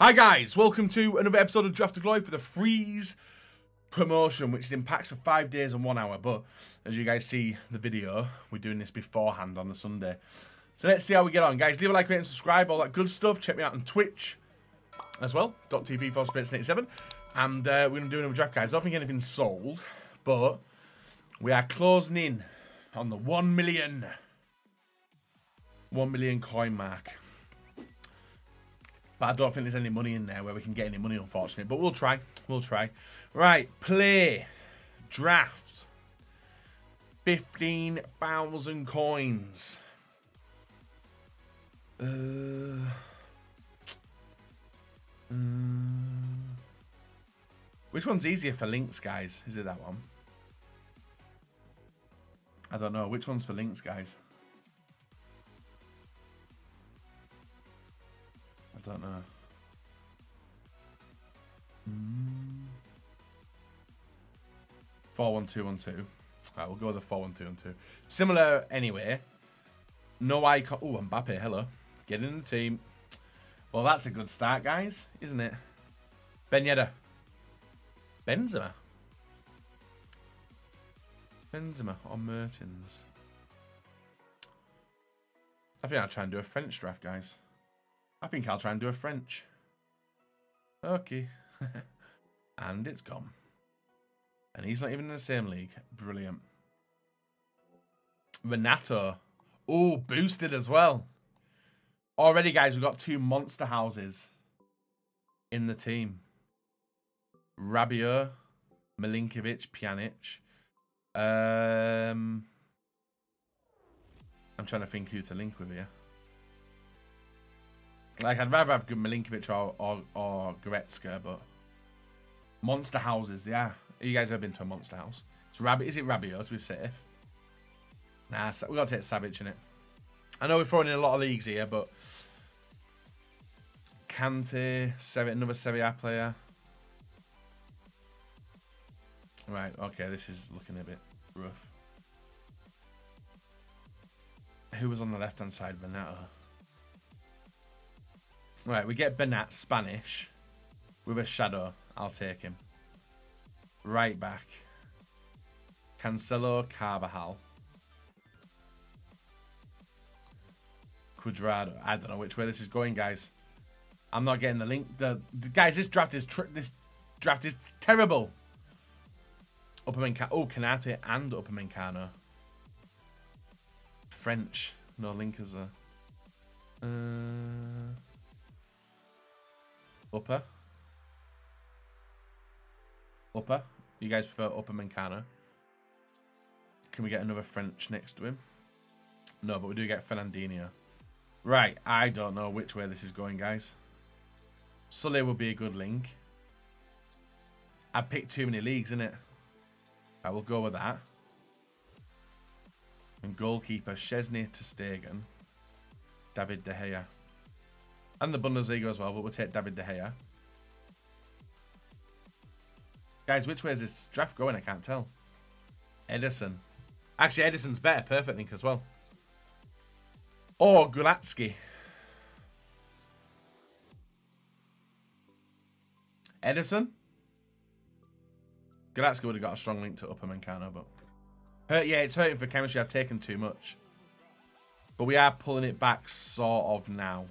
Hi guys, welcome to another episode of Draft to Glory for the Freeze promotion, which is in packs for five days and one hour. But as you guys see the video, we're doing this beforehand on the Sunday. So let's see how we get on, guys. Leave a like, rate, and subscribe, all that good stuff. Check me out on Twitch as well, .tv for Space87. And uh, we're going to do another draft, guys. I don't think anything's sold, but we are closing in on the 1 million, 1 million coin mark. But I don't think there's any money in there where we can get any money, unfortunately. But we'll try. We'll try. Right, play. Draft. 15,000 coins. Uh, um, which one's easier for links, guys? Is it that one? I don't know. Which one's for links, guys? Don't know. Mm. Four one two one two. Right, we'll go with the four one two one two. Similar anyway. No icon. Oh, Mbappe. Hello. Get in the team. Well, that's a good start, guys, isn't it? Ben Yedder. Benzema. Benzema or Mertens. I think I'll try and do a French draft, guys. I think I'll try and do a French. Okay. and it's gone. And he's not even in the same league. Brilliant. Renato. Oh, boosted as well. Already, guys, we've got two monster houses in the team. Rabiot, Milinkovic, Pjanic. Um, I'm trying to think who to link with here. Like, I'd rather have Milinkovic or, or, or Goretzka, but... Monster houses, yeah. You guys have been to a monster house. It's Rabbit. Is it Rabiot to be safe? Nah, we got to take Savage in it. I know we're throwing in a lot of leagues here, but... Kante, another Serie A player. Right, okay, this is looking a bit rough. Who was on the left-hand side? Renato. Right, we get Bernat, Spanish, with a shadow. I'll take him. Right back. Cancelo, Carvajal. Cuadrado. I don't know which way this is going, guys. I'm not getting the link. The, the guys, this draft is this draft is terrible. Upperman, oh Konate and Upamecano. French, no linkers there. Uh, Upper. Upper. You guys prefer Upamecano? Can we get another French next to him? No, but we do get Fernandinho. Right, I don't know which way this is going, guys. Sully would be a good link. I picked too many leagues, innit? I will go with that. And goalkeeper, Szczesny ter Stegen. David De Gea. And the Bundesliga as well, but we'll take David De Gea. Guys, which way is this draft going? I can't tell. Edison. Actually, Edison's better. Perfect link as well. Or Goretzka. Edison. Goretzka would have got a strong link to Upamecano, but... Hurt, yeah, it's hurting for chemistry. I've taken too much. But we are pulling it back sort of now.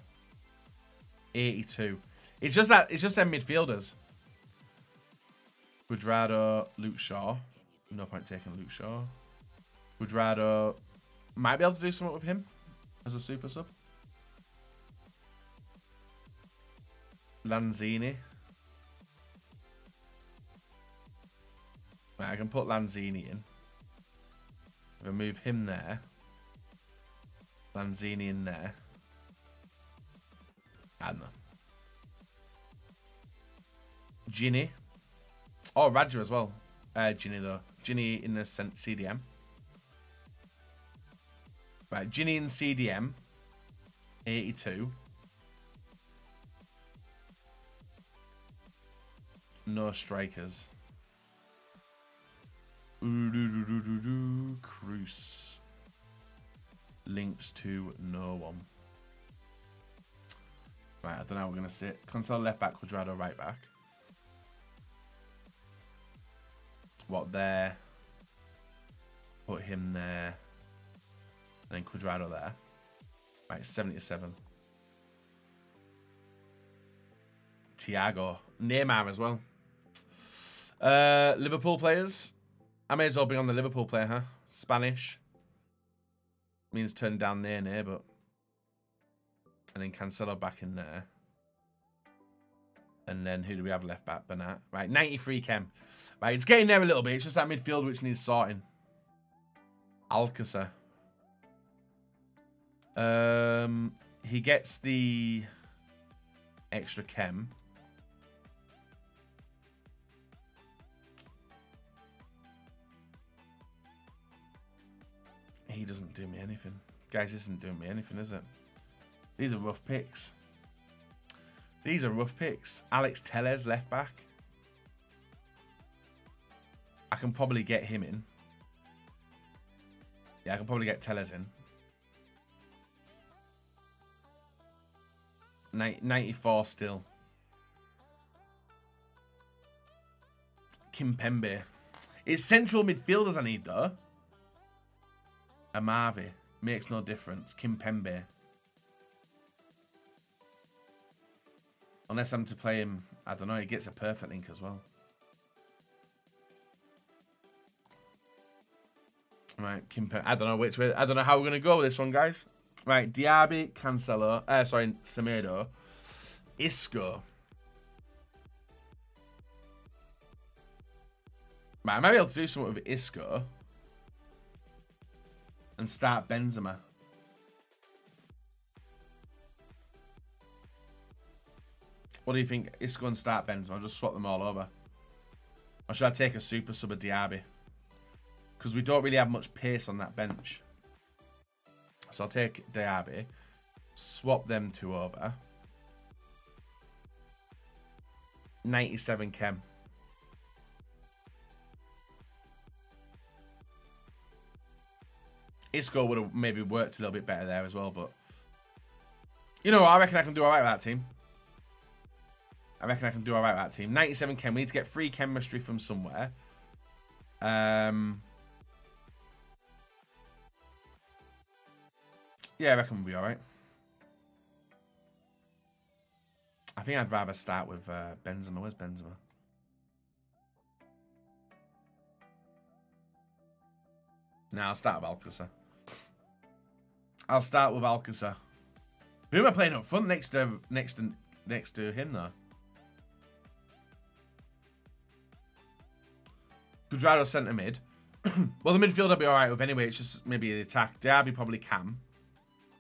82. It's just that it's just them midfielders. Cuadrado, Luke Shaw. No point taking Luke Shaw. Cuadrado might be able to do something with him as a super sub. Lanzini. Right, I can put Lanzini in. Remove him there. Lanzini in there. And Gini. Oh, Radja as well. Uh, Gini though. Gini in the CDM. Right, Gini in CDM. 82. No strikers. Cruz. Links to no one. Right, I don't know how we're going to sit. Cancelo left back, Cuadrado right back. What there? Put him there. Then Cuadrado there. Right, 77. Thiago. Neymar as well. Uh, Liverpool players. I may as well bring on the Liverpool player, huh? Spanish. Means turn down there, near, but and then Cancelo back in there. And then who do we have left back? Bernat. Right, 93 chem. Right, it's getting there a little bit. It's just that midfield which needs sorting. Alcacer. Um, he gets the extra chem. He doesn't do me anything. Guys, isn't doing me anything, is it? These are rough picks. These are rough picks. Alex Telles, left back. I can probably get him in. Yeah, I can probably get Telles in. 94 still. Kimpembe. It's central midfielders I need, though. Amavi. Makes no difference. Kimpembe. Unless I'm to play him, I don't know, he gets a perfect link as well. Right, Kimpe, I don't know which way, I don't know how we're going to go with this one, guys. Right, Diaby, Cancelo, uh, sorry, Semedo, Isco. Right, I might be able to do something with Isco. And start Benzema. What do you think? Isco and start Benzema. I'll just swap them all over. Or should I take a super sub of Diaby? Because we don't really have much pace on that bench. So I'll take Diaby. Swap them two over. 97 chem. Isco would have maybe worked a little bit better there as well, but... You know? I reckon I can do alright with that team. I reckon I can do alright with that team. 97 chem. We need to get free chemistry from somewhere. Um, yeah, I reckon we'll be alright. I think I'd rather start with uh, Benzema. Where's Benzema? No, I'll start with Alcacer. I'll start with Alcacer. Who am I playing up front next to next to next to him though? Cuadrado centre mid. well, the midfield I'll be alright with anyway. It's just maybe the attack. Diaby probably can.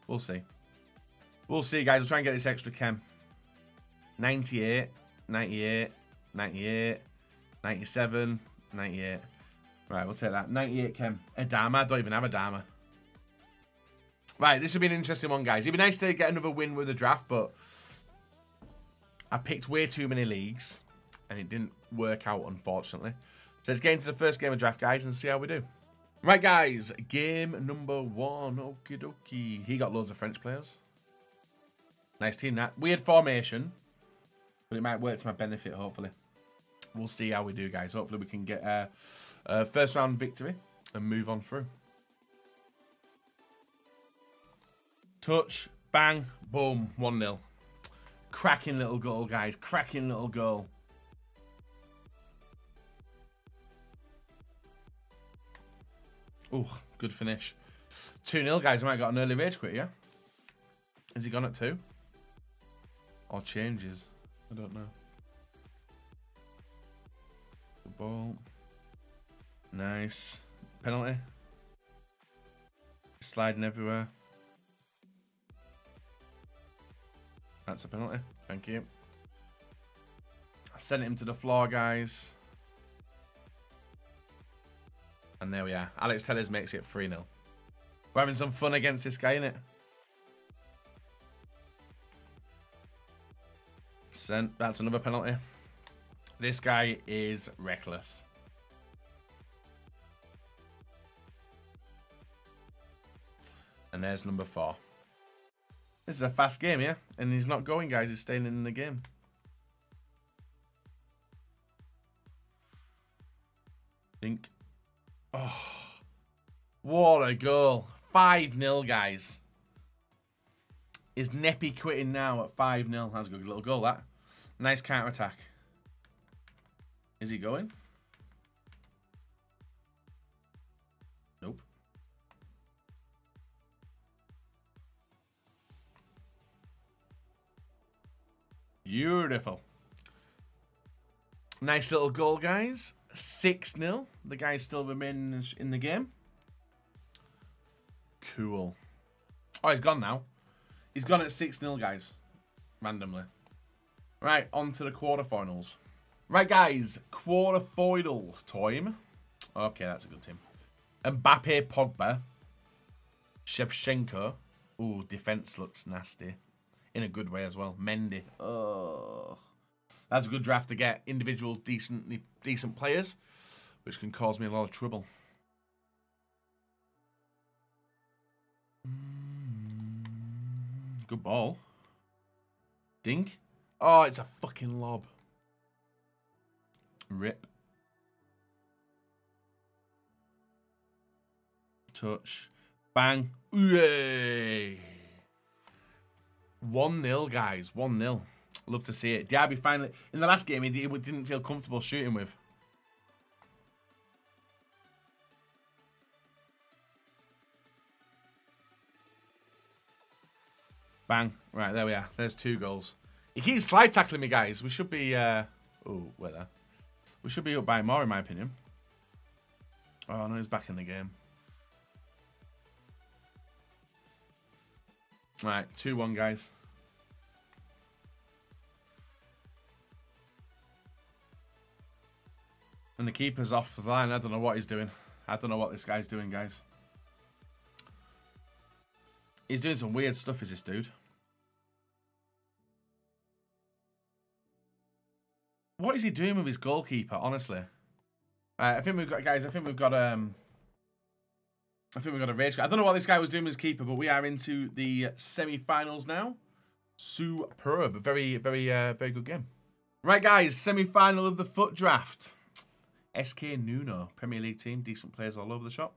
We'll see. We'll see, guys. We'll try and get this extra chem. 98, 98, 98, 97, 98. Right, we'll take that. 98 chem. Adama. I don't even have Adama. Right, this will be an interesting one, guys. It'd be nice to get another win with the draft, but I picked way too many leagues, and it didn't work out, unfortunately. So let's get into the first game of draft, guys, and see how we do. Right, guys, game number one. Okie dokie. He got loads of French players. Nice team, that. Weird formation, but it might work to my benefit, hopefully. We'll see how we do, guys. Hopefully we can get a, a first round victory and move on through. Touch, bang, boom, 1-0. Cracking little goal, guys. Cracking little goal. Oh, good finish. 2-0, guys. I might have got an early rage quit, yeah? Has he gone at 2? Or changes? I don't know. The ball. Nice. Penalty. Sliding everywhere. That's a penalty. Thank you. I sent him to the floor, guys. And there we are. Alex Telles makes it 3-0. We're having some fun against this guy, innit? Sent. That's another penalty. This guy is reckless. And there's number four. This is a fast game, yeah? And he's not going, guys. He's staying in the game. Think. Oh. What a goal. 5-0, guys. Is Neppy quitting now at 5-0? That's a good little goal, that. Nice counter-attack. Is he going? Nope. Beautiful. Nice little goal, guys. 6-0. The guys still remain in the game. Cool. Oh, he's gone now. He's gone at 6-0, guys. Randomly. Right, on to the quarterfinals. Right, guys. Quarterfinal time. Okay, that's a good team. Mbappe, Pogba. Shevchenko. Ooh, defense looks nasty. In a good way as well. Mendy. Oh. That's a good draft to get individual decent decent players, which can cause me a lot of trouble. Mm, good ball. Dink. Oh, it's a fucking lob. Rip. Touch. Bang. Yay. 1-0, guys. 1-0. Love to see it. Diaby finally... In the last game, he didn't feel comfortable shooting with. Bang. Right, there we are. There's two goals. He keeps slide tackling me, guys. We should be... Uh... Oh, there. We should be up by more, in my opinion. Oh, no, he's back in the game. Right, 2-1, guys. And the keeper's off the line. I don't know what he's doing. I don't know what this guy's doing, guys. He's doing some weird stuff, is this dude? What is he doing with his goalkeeper, honestly? I think we've got, guys, I think we've got, um... I think we've got a rage. I don't know what this guy was doing with his keeper, but we are into the semi-finals now. Superb. Very, very, uh, very good game. Right, guys, semi-final of the foot draft. SK Nuno, Premier League team, decent players all over the shop.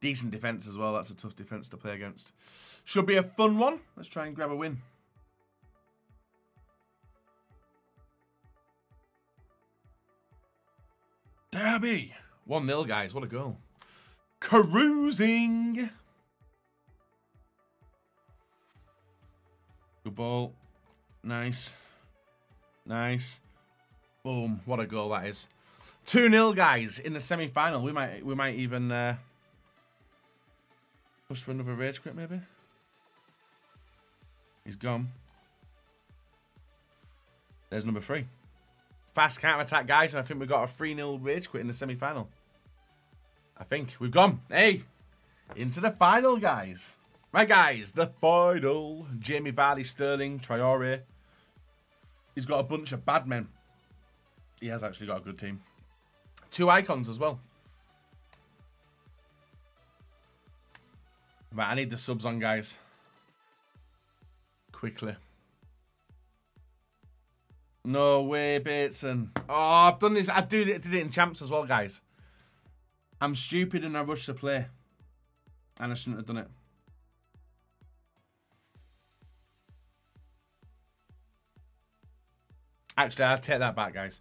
Decent defence as well. That's a tough defence to play against. Should be a fun one. Let's try and grab a win. Diaby. 1-0, guys. What a goal. Cruising. Good ball. Nice. Nice. Boom. What a goal that is. 2-0, guys, in the semi-final. We might we might even uh, push for another rage quit, maybe. He's gone. There's number three. Fast counter-attack, guys, and I think we've got a 3-0 rage quit in the semi-final. I think. We've gone. Hey, into the final, guys. Right, guys, the final. Jamie Vardy, Sterling, Traore. He's got a bunch of bad men. He has actually got a good team. Two icons as well. Right, I need the subs on, guys. Quickly. No way, Bateson. Oh, I've done this. I it, did it in champs as well, guys. I'm stupid and I rushed to play. And I shouldn't have done it. Actually, I'll take that back, guys.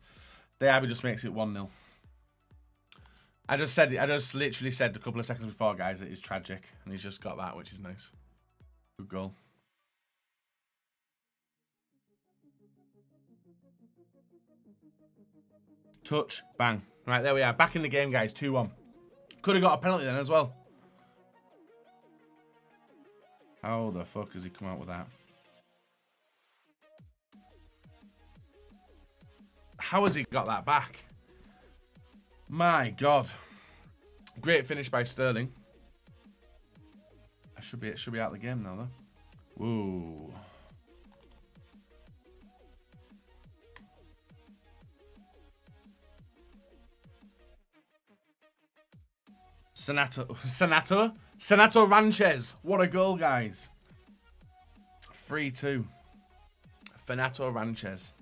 The Abbey just makes it 1-0. I just said, I just literally said a couple of seconds before, guys, that he's tragic, and he's just got that, which is nice. Good goal. Touch, bang. Right, there we are. Back in the game, guys. 2-1. Could have got a penalty then as well. How the fuck has he come out with that? How has he got that back? My God. Great finish by Sterling. I should be it should be out of the game now though. Whoa. Senato Senato Senato Ranches. What a goal, guys. 3-2. Fernando Sanchez.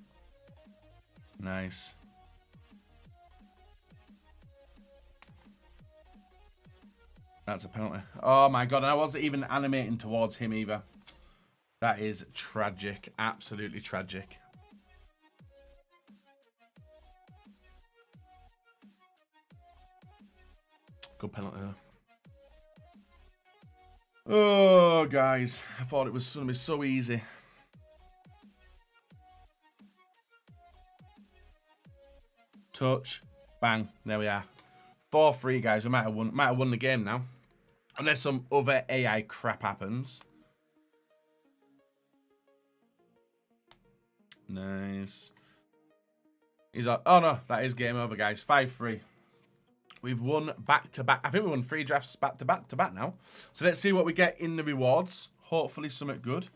Nice. That's a penalty. Oh my god, and I wasn't even animating towards him either. That is tragic. Absolutely tragic. Good penalty though. Oh, guys. I thought it was going to be so easy. Touch. Bang. There we are. 4-3, guys. We might have won might have won the game now. Unless some other AI crap happens. Nice. He's like, oh no, that is game over, guys. 5-3. We've won back to back. I think we won three drafts back to back to back now. So let's see what we get in the rewards. Hopefully something good.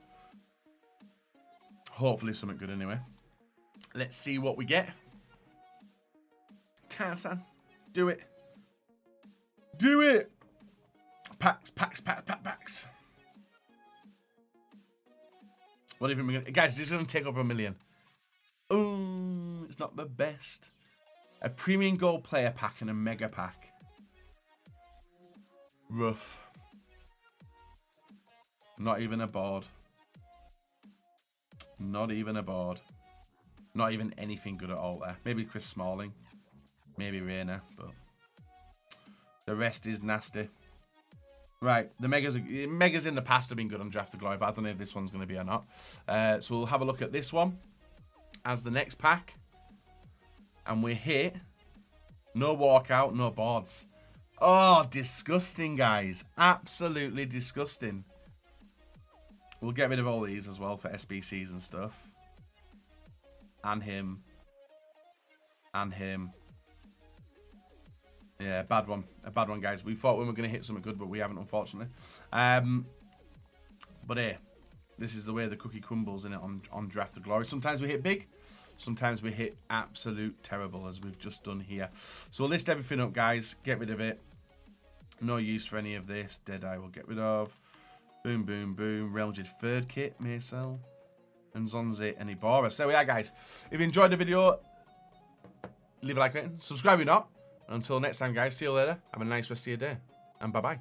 Hopefully something good anyway. Let's see what we get. Kazan, do it. Do it. Packs, packs, packs, packs, packs. What even gonna, guys? This is gonna take over a million. Oh, it's not the best. A premium gold player pack and a mega pack. Rough. Not even a board. Not even a board. Not even anything good at all there. Maybe Chris Smalling. Maybe Reina, but the rest is nasty. Right, the Megas Megas in the past have been good on Draft of Glory, but I don't know if this one's going to be or not. Uh, so we'll have a look at this one as the next pack and we hit no walkout, no boards. Oh, disgusting, guys. Absolutely disgusting. We'll get rid of all these as well for SBCs and stuff. And him. And him. Yeah, bad one. A bad one, guys. We thought we were going to hit something good, but we haven't, unfortunately. Um, but hey, this is the way the cookie crumbles in it on, on Draft of Glory. Sometimes we hit big. Sometimes we hit absolute terrible, as we've just done here. So list everything up, guys. Get rid of it. No use for any of this. Deadeye will get rid of. Boom, boom, boom. Real third kit, may sell. And Zonzi and Ibarra. So there we are, guys. If you enjoyed the video, leave a like button. Subscribe if you're not. And until next time, guys. See you later. Have a nice rest of your day. And bye-bye.